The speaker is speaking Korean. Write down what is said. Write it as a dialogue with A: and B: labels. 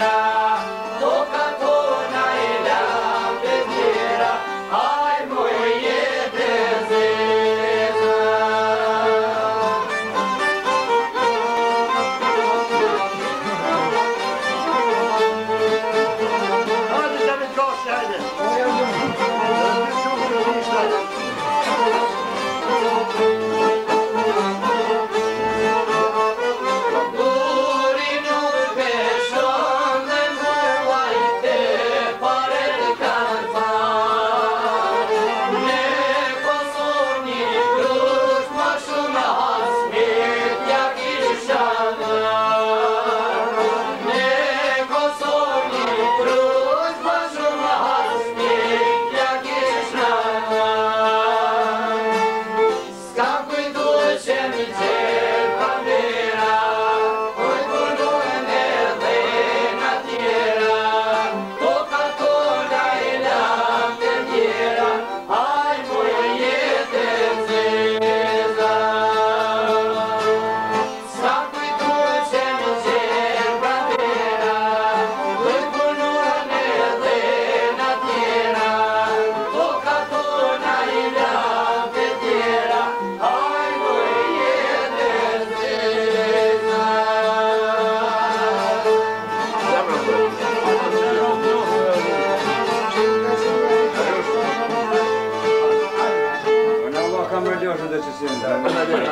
A: Bye.
B: 만들어주시면 감사합니다.